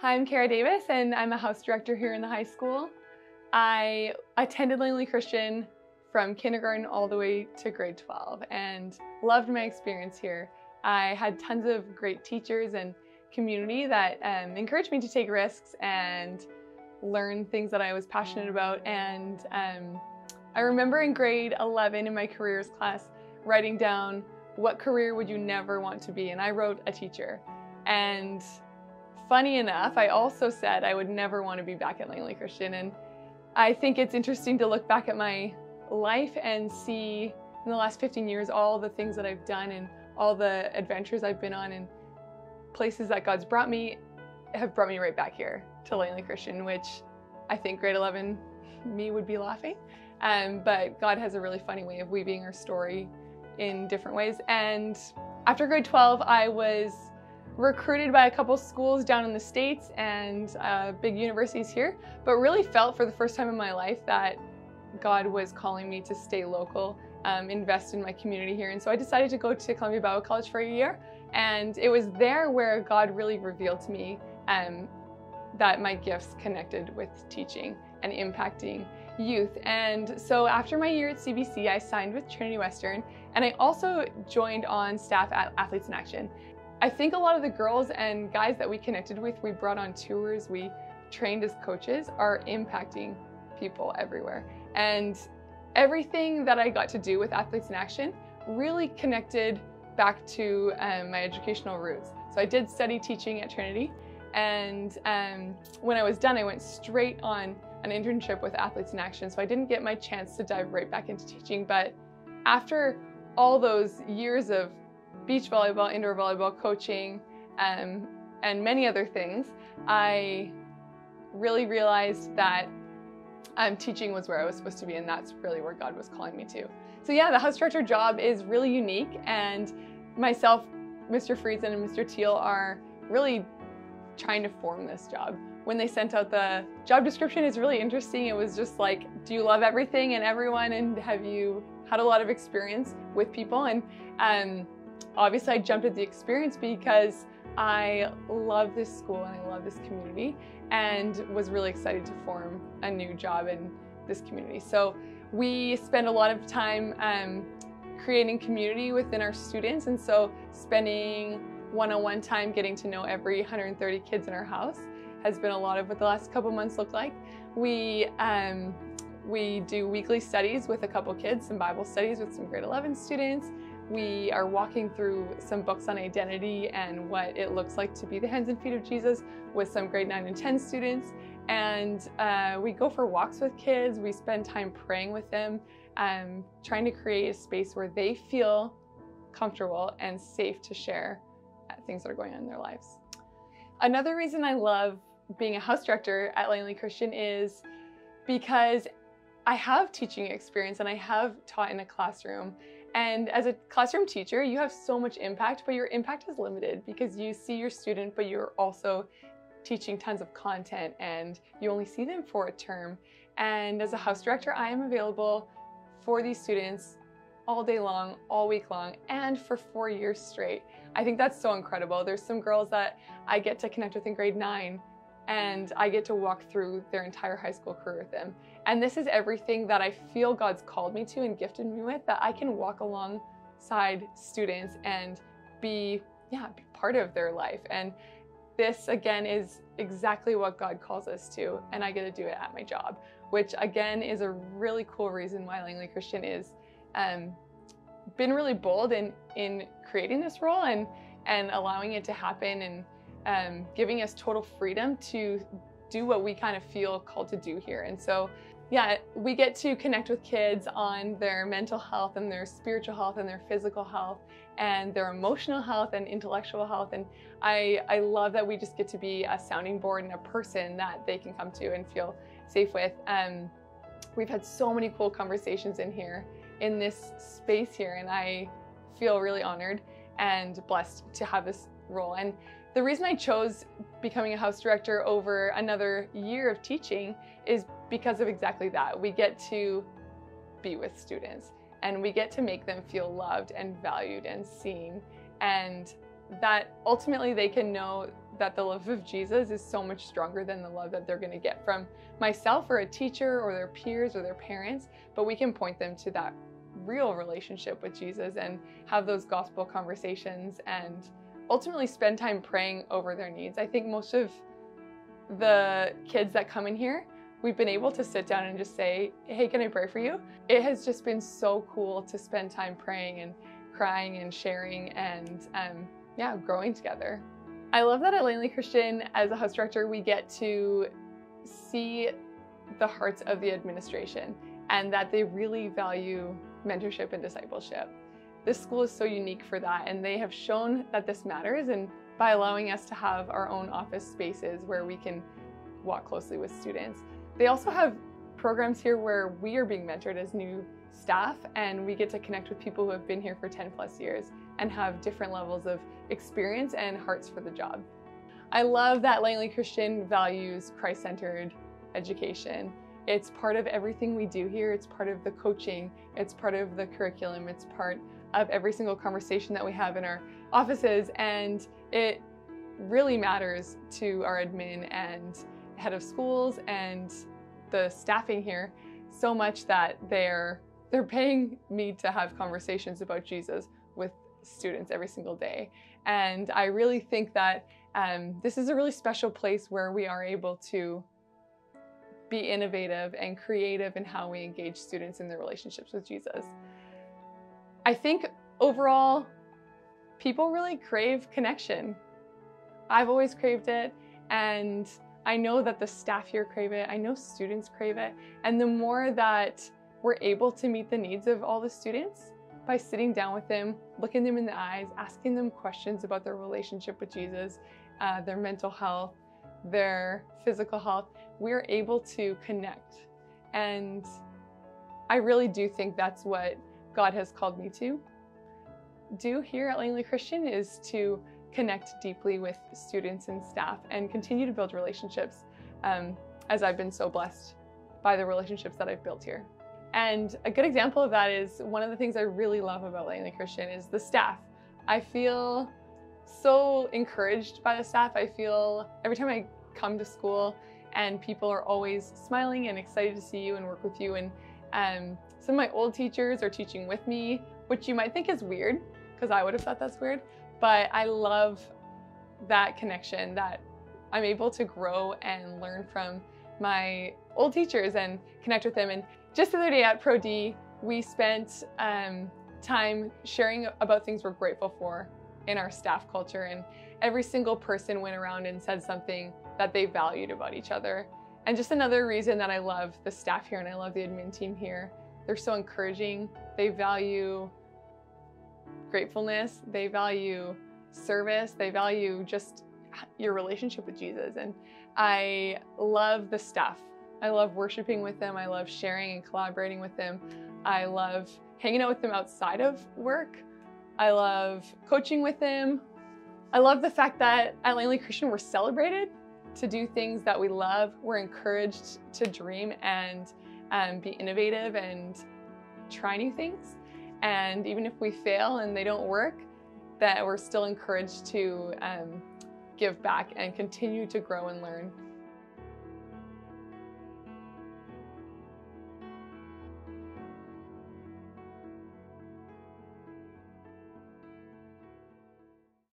Hi, I'm Kara Davis, and I'm a house director here in the high school. I attended Langley Christian from kindergarten all the way to grade 12 and loved my experience here. I had tons of great teachers and community that um, encouraged me to take risks and learn things that I was passionate about. And um, I remember in grade 11 in my careers class writing down what career would you never want to be, and I wrote a teacher. And funny enough, I also said I would never want to be back at Langley Christian. And I think it's interesting to look back at my life and see in the last 15 years all the things that I've done and all the adventures I've been on and places that God's brought me have brought me right back here to Langley Christian, which I think grade 11 me would be laughing. Um, but God has a really funny way of weaving our story in different ways. And after grade 12, I was recruited by a couple schools down in the States and uh, big universities here, but really felt for the first time in my life that God was calling me to stay local, um, invest in my community here. And so I decided to go to Columbia Bible College for a year. And it was there where God really revealed to me um, that my gifts connected with teaching and impacting youth. And so after my year at CBC, I signed with Trinity Western and I also joined on staff at Athletes in Action. I think a lot of the girls and guys that we connected with, we brought on tours, we trained as coaches, are impacting people everywhere. And everything that I got to do with Athletes in Action really connected back to um, my educational roots. So I did study teaching at Trinity, and um, when I was done, I went straight on an internship with Athletes in Action. So I didn't get my chance to dive right back into teaching, but after all those years of beach volleyball, indoor volleyball coaching, um, and many other things, I really realized that um, teaching was where I was supposed to be, and that's really where God was calling me to. So yeah, the house director job is really unique, and myself, Mr. Friesen, and Mr. Teal are really trying to form this job. When they sent out the job description, it's really interesting. It was just like, do you love everything and everyone, and have you had a lot of experience with people? And um, obviously I jumped at the experience because I love this school and I love this community and was really excited to form a new job in this community. So we spend a lot of time um, creating community within our students and so spending one-on-one time getting to know every 130 kids in our house has been a lot of what the last couple months look like. We um, we do weekly studies with a couple kids, some Bible studies with some grade 11 students, we are walking through some books on identity and what it looks like to be the hands and feet of Jesus with some grade 9 and 10 students. And uh, we go for walks with kids, we spend time praying with them, um, trying to create a space where they feel comfortable and safe to share uh, things that are going on in their lives. Another reason I love being a house director at Langley Christian is because I have teaching experience and I have taught in a classroom and as a classroom teacher, you have so much impact, but your impact is limited because you see your student, but you're also teaching tons of content and you only see them for a term. And as a house director, I am available for these students all day long, all week long, and for four years straight. I think that's so incredible. There's some girls that I get to connect with in grade nine and I get to walk through their entire high school career with them. And this is everything that I feel God's called me to and gifted me with that I can walk alongside students and be, yeah, be part of their life. And this again is exactly what God calls us to, and I get to do it at my job, which again is a really cool reason why Langley Christian is um, been really bold in in creating this role and and allowing it to happen and um, giving us total freedom to do what we kind of feel called to do here. And so yeah, we get to connect with kids on their mental health and their spiritual health and their physical health and their emotional health and intellectual health. And I, I love that we just get to be a sounding board and a person that they can come to and feel safe with. Um, we've had so many cool conversations in here, in this space here, and I feel really honored and blessed to have this role. And the reason I chose becoming a house director over another year of teaching is because of exactly that. We get to be with students and we get to make them feel loved and valued and seen and that ultimately they can know that the love of Jesus is so much stronger than the love that they're going to get from myself or a teacher or their peers or their parents, but we can point them to that real relationship with Jesus and have those gospel conversations and ultimately spend time praying over their needs. I think most of the kids that come in here, we've been able to sit down and just say, Hey, can I pray for you? It has just been so cool to spend time praying and crying and sharing and, um, yeah, growing together. I love that at Langley Christian, as a house director, we get to see the hearts of the administration and that they really value mentorship and discipleship. This school is so unique for that, and they have shown that this matters. And by allowing us to have our own office spaces where we can walk closely with students, they also have programs here where we are being mentored as new staff and we get to connect with people who have been here for 10 plus years and have different levels of experience and hearts for the job. I love that Langley Christian values Christ centered education. It's part of everything we do here. It's part of the coaching. It's part of the curriculum. It's part of every single conversation that we have in our offices. And it really matters to our admin and head of schools and the staffing here so much that they're they're paying me to have conversations about Jesus with students every single day. And I really think that um, this is a really special place where we are able to be innovative and creative in how we engage students in their relationships with Jesus. I think overall, people really crave connection. I've always craved it, and I know that the staff here crave it. I know students crave it. And the more that we're able to meet the needs of all the students by sitting down with them, looking them in the eyes, asking them questions about their relationship with Jesus, uh, their mental health, their physical health, we're able to connect. And I really do think that's what God has called me to do here at Langley Christian is to connect deeply with students and staff and continue to build relationships um, as I've been so blessed by the relationships that I've built here. And a good example of that is one of the things I really love about Langley Christian is the staff. I feel so encouraged by the staff. I feel every time I come to school and people are always smiling and excited to see you and work with you. And um, some of my old teachers are teaching with me, which you might think is weird because I would have thought that's weird. But I love that connection that I'm able to grow and learn from my old teachers and connect with them. And just the other day at Pro D, we spent um, time sharing about things we're grateful for in our staff culture. And every single person went around and said something that they valued about each other. And just another reason that I love the staff here and I love the admin team here. They're so encouraging. They value gratefulness. They value service. They value just your relationship with Jesus. And I love the stuff. I love worshiping with them. I love sharing and collaborating with them. I love hanging out with them outside of work. I love coaching with them. I love the fact that at Langley Christian we're celebrated to do things that we love. We're encouraged to dream and um, be innovative and try new things. And even if we fail and they don't work, that we're still encouraged to um, give back and continue to grow and learn.